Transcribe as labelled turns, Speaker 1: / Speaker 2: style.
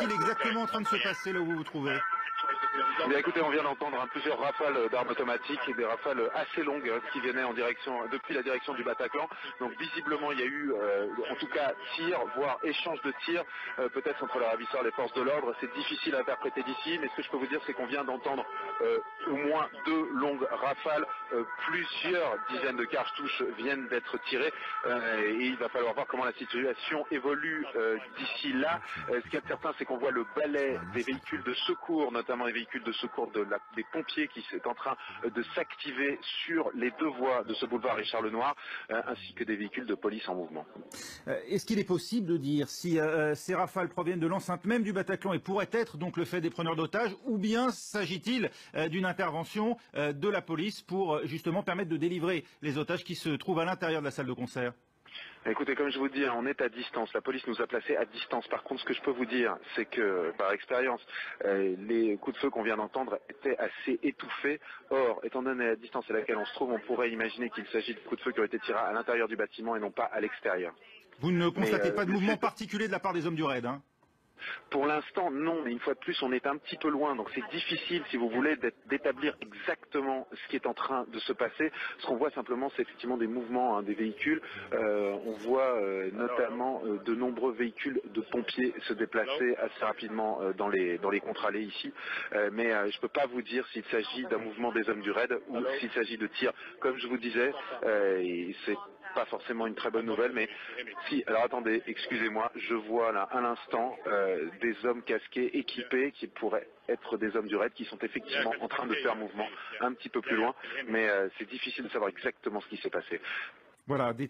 Speaker 1: Qu'est-il exactement en train de se passer là où vous vous trouvez?
Speaker 2: Eh écoutez, on vient d'entendre hein, plusieurs rafales d'armes automatiques et des rafales assez longues hein, qui venaient depuis la direction du Bataclan. Donc visiblement, il y a eu, euh, en tout cas, tir, voire échange de tirs, euh, peut-être entre les ravisseurs et les forces de l'ordre. C'est difficile à interpréter d'ici, mais ce que je peux vous dire, c'est qu'on vient d'entendre euh, au moins deux longues rafales, plusieurs dizaines de cartouches viennent d'être tirées, et il va falloir voir comment la situation évolue d'ici là. ce qui est certain, c'est qu'on voit le balai des véhicules de secours, notamment les véhicules de secours des pompiers qui est en train de s'activer sur les deux voies de ce boulevard Richard Lenoir, euh, ainsi que des véhicules de police en mouvement.
Speaker 1: Euh, est-ce qu'il est possible de dire si euh, ces rafales proviennent de l'enceinte même du Bataclan et pourraient être donc le fait des preneurs d'otages, ou bien s'agit-il d'une intervention de la police pour justement permettre de délivrer les otages qui se trouvent à l'intérieur de la salle de concert
Speaker 2: Écoutez, comme je vous dis, on est à distance. La police nous a placés à distance. Par contre, ce que je peux vous dire, c'est que, par expérience, euh, les coups de feu qu'on vient d'entendre étaient assez étouffés. Or, étant donné la distance à laquelle on se trouve, on pourrait imaginer qu'il s'agit de coups de feu qui ont été tirés à l'intérieur du bâtiment et non pas à l'extérieur.
Speaker 1: Vous ne constatez euh, pas de mouvement particulier de la part des hommes du raid hein?
Speaker 2: Pour l'instant, non, mais une fois de plus, on est un petit peu loin, donc c'est difficile, si vous voulez, d'établir exactement ce qui est en train de se passer. Ce qu'on voit simplement, c'est effectivement des mouvements hein, des véhicules. Euh, on voit euh, notamment euh, de nombreux véhicules de pompiers se déplacer assez rapidement dans les dans les contre-allées ici, mais je ne peux pas vous dire s'il s'agit d'un mouvement des hommes du raid ou s'il s'agit de tirs. Comme je vous disais, c'est pas forcément une très bonne nouvelle, mais si, alors attendez, excusez-moi, je vois là à l'instant euh, des hommes casqués, équipés, qui pourraient être des hommes du raid, qui sont effectivement en train de faire mouvement un petit peu plus loin, mais euh, c'est difficile de savoir exactement ce qui s'est passé.
Speaker 1: Voilà, des